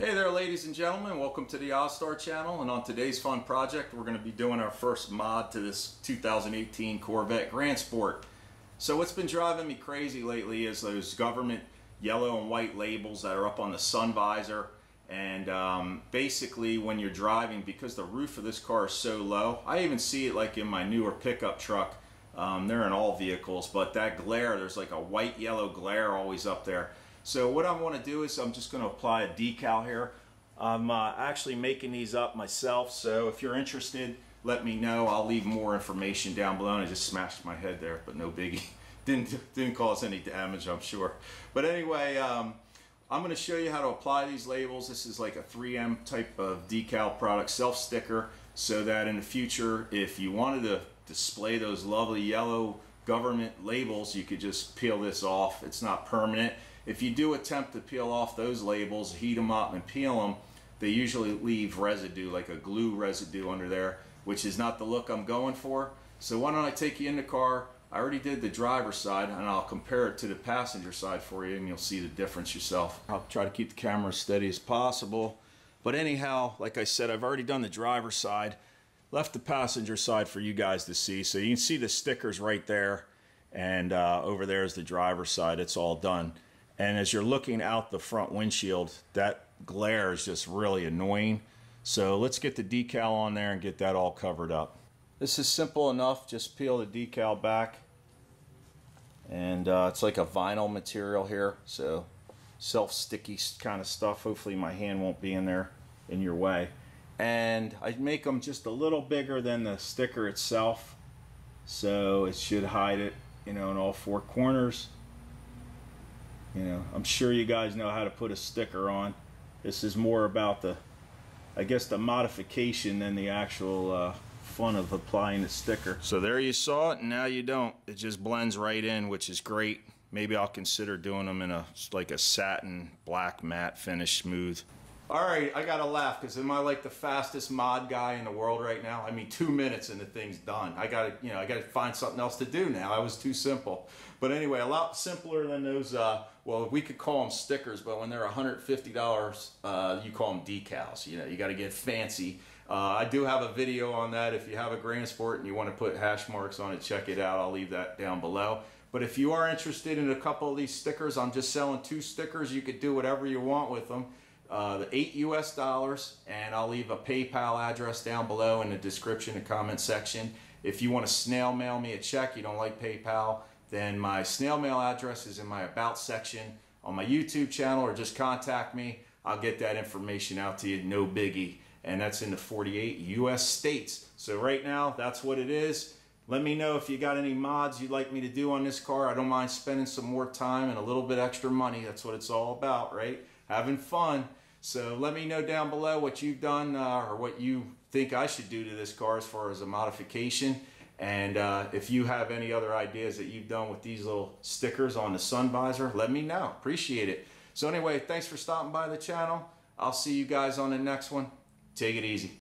Hey there ladies and gentlemen, welcome to the Ozzstar channel and on today's fun project we're going to be doing our first mod to this 2018 Corvette Grand Sport. So what's been driving me crazy lately is those government yellow and white labels that are up on the sun visor and um, basically when you're driving because the roof of this car is so low, I even see it like in my newer pickup truck, um, they're in all vehicles, but that glare, there's like a white yellow glare always up there. So what I want to do is I'm just going to apply a decal here. I'm uh, actually making these up myself, so if you're interested, let me know. I'll leave more information down below. And I just smashed my head there, but no biggie. didn't didn't cause any damage, I'm sure. But anyway, um, I'm going to show you how to apply these labels. This is like a 3M type of decal product, self sticker, so that in the future, if you wanted to display those lovely yellow government labels, you could just peel this off. It's not permanent. If you do attempt to peel off those labels, heat them up and peel them, they usually leave residue, like a glue residue under there, which is not the look I'm going for. So why don't I take you in the car, I already did the driver's side and I'll compare it to the passenger side for you and you'll see the difference yourself. I'll try to keep the camera as steady as possible. But anyhow, like I said, I've already done the driver's side, left the passenger side for you guys to see. So you can see the stickers right there and uh, over there is the driver's side. It's all done. And as you're looking out the front windshield, that glare is just really annoying. So let's get the decal on there and get that all covered up. This is simple enough. Just peel the decal back. And uh, it's like a vinyl material here. So self-sticky kind of stuff. Hopefully my hand won't be in there in your way. And I make them just a little bigger than the sticker itself. So it should hide it, you know, in all four corners. You know, I'm sure you guys know how to put a sticker on. This is more about the, I guess, the modification than the actual uh, fun of applying the sticker. So there you saw it, and now you don't. It just blends right in, which is great. Maybe I'll consider doing them in a like a satin black matte finish smooth. All right, I gotta laugh because am I like the fastest mod guy in the world right now? I mean, two minutes and the thing's done. I gotta, you know, I gotta find something else to do now. I was too simple. But anyway, a lot simpler than those. Uh, well, we could call them stickers, but when they're $150, uh, you call them decals. You know, you got to get fancy. Uh, I do have a video on that. If you have a Grand Sport and you want to put hash marks on it, check it out. I'll leave that down below. But if you are interested in a couple of these stickers, I'm just selling two stickers. You could do whatever you want with them uh, the eight US dollars, and I'll leave a PayPal address down below in the description and comment section. If you want to snail mail me a check, you don't like PayPal, then my snail mail address is in my About section on my YouTube channel, or just contact me. I'll get that information out to you, no biggie. And that's in the 48 US states. So right now, that's what it is. Let me know if you got any mods you'd like me to do on this car. I don't mind spending some more time and a little bit extra money. That's what it's all about, right? Having fun. So let me know down below what you've done uh, or what you think I should do to this car as far as a modification. And uh, if you have any other ideas that you've done with these little stickers on the sun visor, let me know. Appreciate it. So anyway, thanks for stopping by the channel. I'll see you guys on the next one. Take it easy.